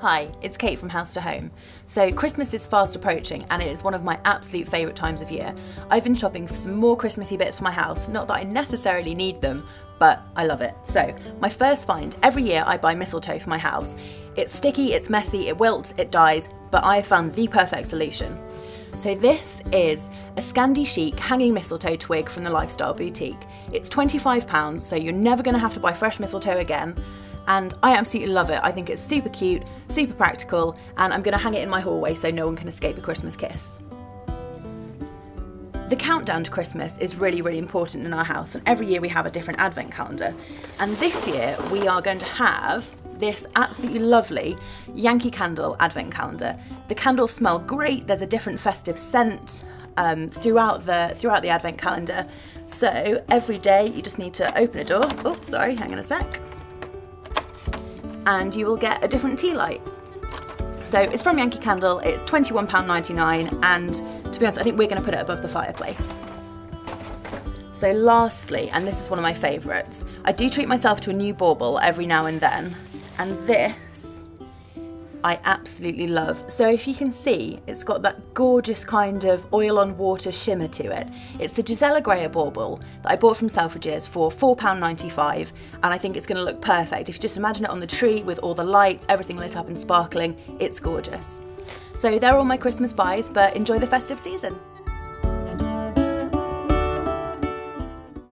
Hi, it's Kate from House to Home. So, Christmas is fast approaching and it is one of my absolute favourite times of year. I've been shopping for some more Christmassy bits for my house, not that I necessarily need them, but I love it. So, my first find every year I buy mistletoe for my house. It's sticky, it's messy, it wilts, it dies, but I have found the perfect solution. So this is a Scandi Chic hanging mistletoe twig from the Lifestyle Boutique. It's £25, so you're never going to have to buy fresh mistletoe again and I absolutely love it. I think it's super cute, super practical, and I'm going to hang it in my hallway so no one can escape a Christmas kiss. The countdown to Christmas is really, really important in our house, and every year we have a different advent calendar. And this year we are going to have this absolutely lovely Yankee Candle advent calendar. The candles smell great, there's a different festive scent um, throughout, the, throughout the advent calendar. So every day you just need to open a door. Oh, sorry, hang on a sec and you will get a different tea light. So it's from Yankee Candle, it's £21.99 and to be honest I think we're going to put it above the fireplace. So lastly, and this is one of my favourites, I do treat myself to a new bauble every now and then and this I absolutely love. So if you can see, it's got that gorgeous kind of oil on water shimmer to it. It's the Gisela Graham bauble that I bought from Selfridges for £4.95 and I think it's going to look perfect. If you just imagine it on the tree with all the lights, everything lit up and sparkling, it's gorgeous. So they're all my Christmas buys, but enjoy the festive season.